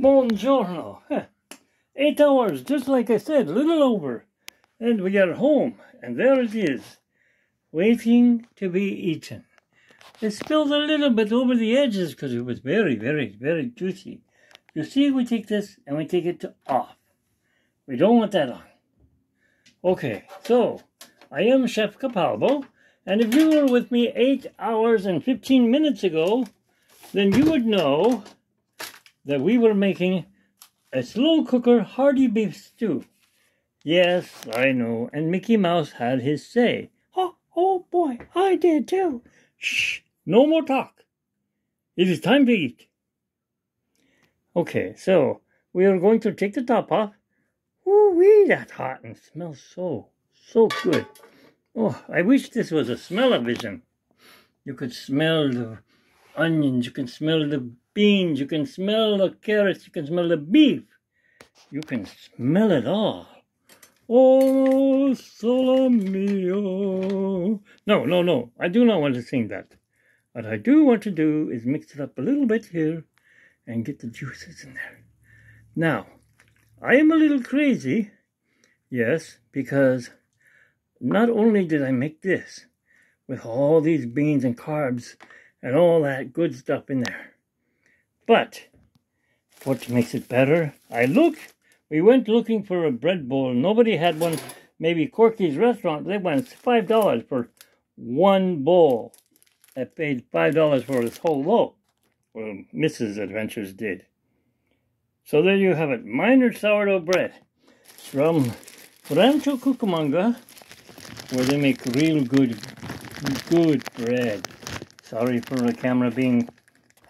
Buongiorno. Eight hours, just like I said, a little over. And we are home, and there it is, waiting to be eaten. It spilled a little bit over the edges because it was very, very, very juicy. You see, we take this and we take it off. We don't want that on. Okay, so I am Chef Capalbo, and if you were with me 8 hours and 15 minutes ago, then you would know that we were making a slow cooker hearty beef stew. Yes, I know, and Mickey Mouse had his say. Oh, oh boy, I did too. Shh, no more talk. It is time to eat. Okay, so we are going to take the top off. Ooh wee, that's hot and smells so, so good. Oh, I wish this was a smell-o-vision. You could smell the onions, you can smell the beans, you can smell the carrots, you can smell the beef. You can smell it all. Oh, solo mio. No, no, no, I do not want to sing that. What I do want to do is mix it up a little bit here and get the juices in there. Now, I am a little crazy, yes, because not only did I make this with all these beans and carbs and all that good stuff in there, but what makes it better, I look. we went looking for a bread bowl. Nobody had one. Maybe Corky's restaurant, they went $5 for one bowl. I paid $5 for this whole loaf. Well, Mrs. Adventures did. So there you have it. Minor sourdough bread from Rancho Cucamonga, where they make real good, good bread. Sorry for the camera being...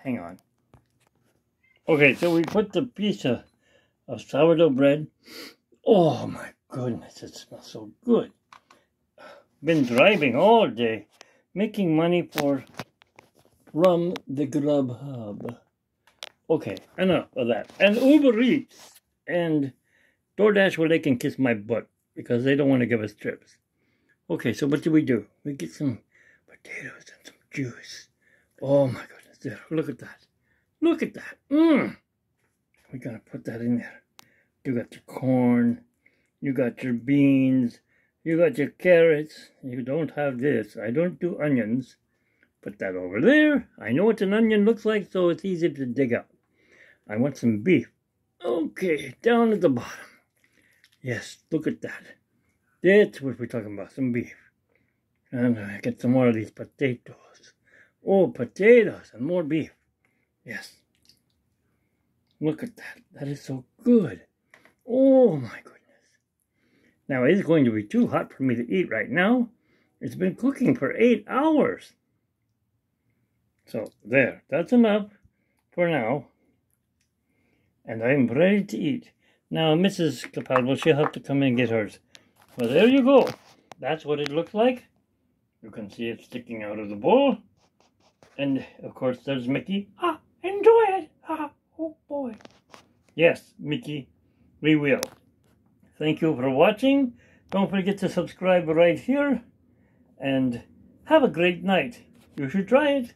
Hang on. Okay, so we put the piece of, of sourdough bread. Oh my goodness, it smells so good. Been driving all day, making money for from the Grubhub. Okay, enough of that. And Uber Eats and DoorDash where they can kiss my butt because they don't want to give us trips. Okay, so what do we do? We get some potatoes and some juice. Oh my goodness, look at that. Look at that. Mmm. We're going to put that in there. You got your corn. You got your beans. You got your carrots. You don't have this. I don't do onions. Put that over there. I know what an onion looks like, so it's easy to dig out. I want some beef. Okay, down at the bottom. Yes, look at that. That's what we're talking about, some beef. And I get some more of these potatoes. Oh, potatoes and more beef. Yes. Look at that. That is so good. Oh my goodness. Now it is going to be too hot for me to eat right now. It's been cooking for eight hours. So there, that's enough for now. And I'm ready to eat. Now Mrs. Capalbo, she'll have to come and get hers. Well, there you go. That's what it looks like. You can see it sticking out of the bowl. And of course there's Mickey. Ah, enjoy it. Ah, oh boy. Yes, Mickey, we will. Thank you for watching. Don't forget to subscribe right here. And have a great night. You should try it.